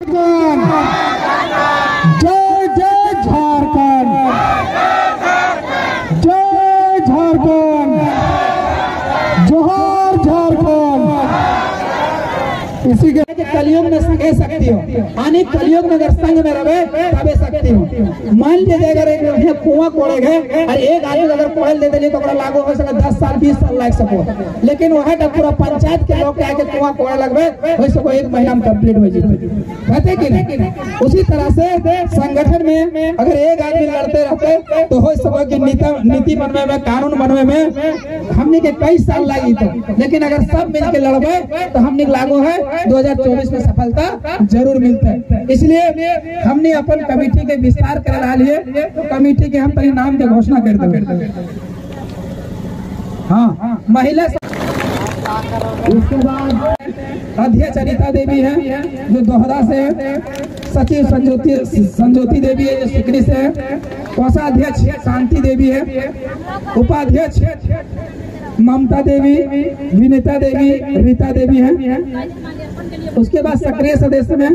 Good कलयुग में संगे सकती हो। यानी कलयुग में अगर संग में रहे तबे सकती हो। मान लीजिए अगर एक कुआँ कोड़े गए और एक आदमी अगर कोड़े दे दिली तो लागू हो सके दस साल, बीस साल लग सको। लेकिन वह का पूरा पंचायत के लोग के आके कुआँ कोड़े लगवे हो सको एक महीना में कंप्लीट हो जाते कहते कि नहीं? उसी तरह से संगठन में अगर एक आदमी लड़ते रहते तो हो सको कि नीति नीति बनवे में, कानून बनवे में हमने के कई साल लगी तो। लेकिन अगर सब मिलकर लड़बे तो हमने लागू है 2024 में सफलता ज़रूर मिलता है। इसलिए हमने अपन कमेटी के विस्तार कर रहा लिए तो कमेटी के हम परिणाम के घोषणा कर देंगे हाँ महिला उसके बाद अध्यक्ष अनिता देवी है, जो दोहरा से है। सचिव संजोति संजोति देवी है, जो सिकरी से है। कोषाध्यक्ष शांति देवी है। उपाध्यक्ष ममता देवी, विनीता देवी, रीता देवी है। उसके बाद सक्रिय सदस्य में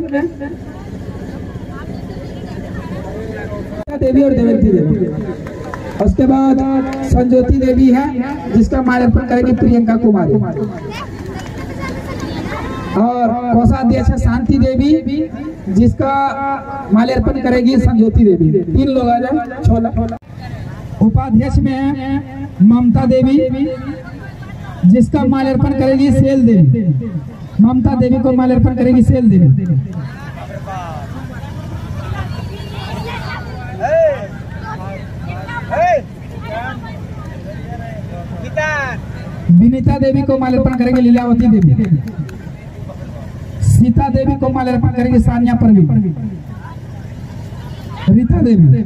देवी और देवंती देवी। उसके बाद संजोति देवी है, जिसका माल्यार्पण करेगी प्रियंका कुमारी। और कोषाध्यक्ष शांति देवी, जिसका माल्यार्पण करेगी संजोति देवी। तीन लोग आ जाए, छोला। उपाध्यक्ष में है ममता देवी, जिसका माल्यार्पण करेगी सेल देवी। ममता देवी को माल्यार्पण करेगी, सेल देवी। विनीता देवी को माल्यार्पण करेंगे, लीलावती देवी। सीता देवी को माल्यार्पण करेंगे, सानिया परवीन। रीता देवी।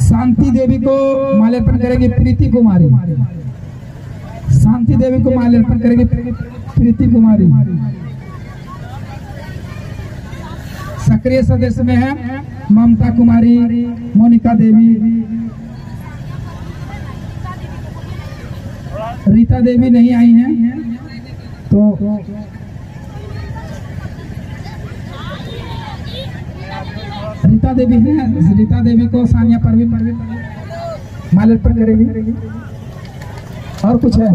शांति देवी को माल्यार्पण करेंगे, प्रीति कुमारी। शांति देवी को माल्यार्पण करेंगे प्रीति कुमारी। सक्रिय सदस्य में है ममता कुमारी, मोनिका देवी, रीता देवी नहीं आई हैं तो रीता देवी है, रीता देवी को सानिया परवीन माल्यार्पण करेगी। और कुछ है?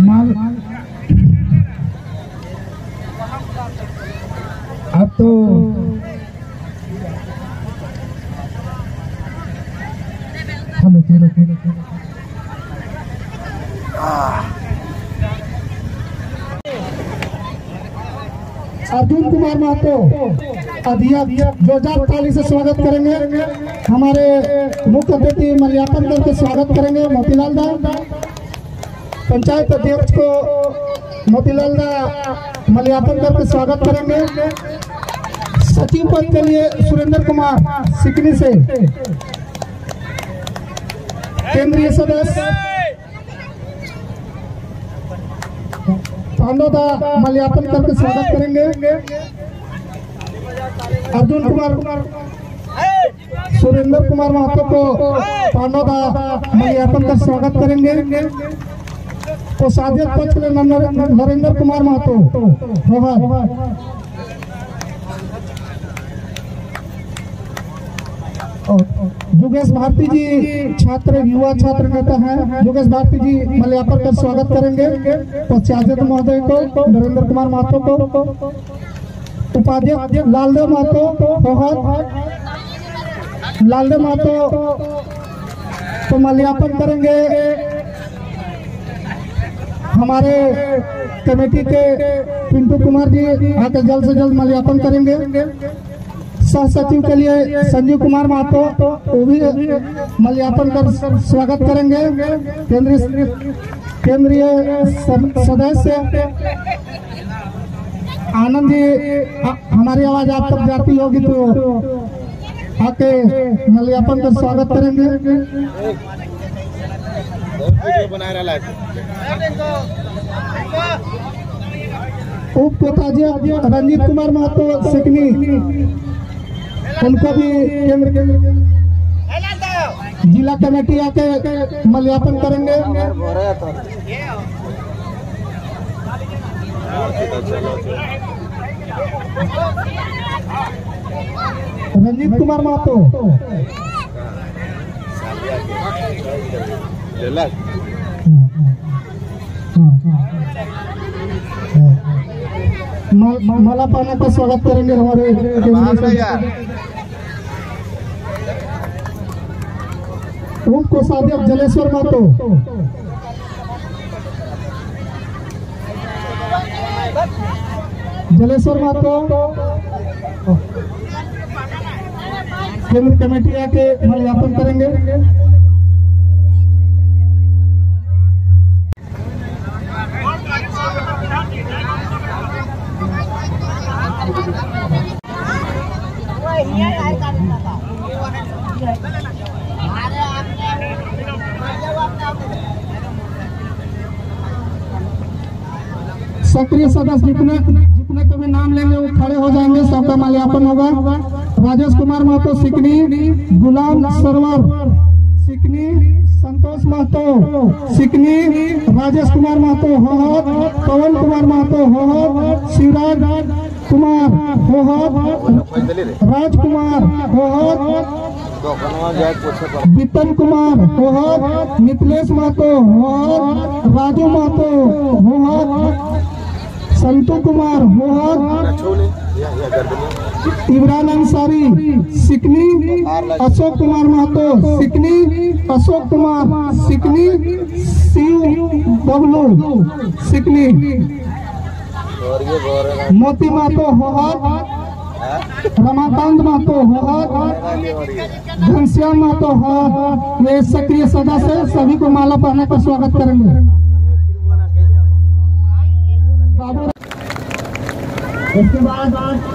माल। अब तो हेलो चलो चलो चलो। अर्जुन कुमार महतो अध्यक्ष जोरदार ताली से स्वागत करेंगे। हमारे मुख्य अतिथि मल्यापन करके स्वागत करेंगे, मोतीलाल दा। पंचायत अध्यक्ष को मोतीलाल दा मल्यापन करके स्वागत करेंगे। सचिव पद के लिए सुरेंद्र कुमार सिकनी से। केंद्रीय सदस्य पांडोदा मल्यापन करके स्वागत करेंगे। अर्जुन कुमार, सुरेंद्र कुमार महतो को पांडोदा मल्यापन कर स्वागत करेंगे। तो साध्य पक्ष नरेंद्र कुमार महतो रोहर और योगेश भारती जी छात्र, युवा छात्र नेता हैं। योगेश भारती जी मल्यापर कर स्वागत करेंगे। पश्चात महोदय को, नरेंद्र कुमार महतो को उपाध्यक्ष लालदेव महतो बहुत लालदेव महतो तो मल्यापन करेंगे। हमारे कमेटी के पिंटू कुमार जी आकर जल्द से जल्द मल्यापन करेंगे। सह सचिव के लिए संजीव कुमार महतो वो भी मल्यापन कर स्वागत करेंगे केंद्रीय केंद्रीय सदस्य आनंद जी हमारी आवाज़ आप तक जाती होगी तो आके मल्यापन कर स्वागत करेंगे उप उपाध्यक्ष रंजीत कुमार महतो सिकनी उनको भी केंद्र के जिला कमेटी आके मल्यापन करेंगे रंजीत कुमार महतो मा- माला पाने का स्वागत करेंगे हमारे केंद्रीय उप कोषाध्यक्ष जलेश्वर महतो जलेश्वर केंद्र कमेटी आके मल्यापन करेंगे. सक्रिय सदस्य जितने जितने को भी नाम लेंगे वो खड़े हो जाएँगे। सबका माल्यार्पण होगा। राजेश कुमार महतो, सिकनी, गुलाम सरवर। सिकनी, संतोष महतो। सिकनी, राजेश कुमार महतो। होहत पवन कुमार महतो। होहत शिवराज कुमार। होहत राजकुमार। होहत विपिन कुमार। होहत मिथिलेश महतो। होहत राजू महतो। होहत संतू कुमार होहत इमरान अंसारी, सिकनी, अशोक कुमार महतो, सिकनी, अशोक कुमार, सिकनी शिव बबलू, सिकनी। मोती महतो होहत रमाकांत महतो होहत घनश्याम महतो होहत ये सक्रिय सदस्य सभी को माला पहने का स्वागत करेंगे। Jetzt gewartet.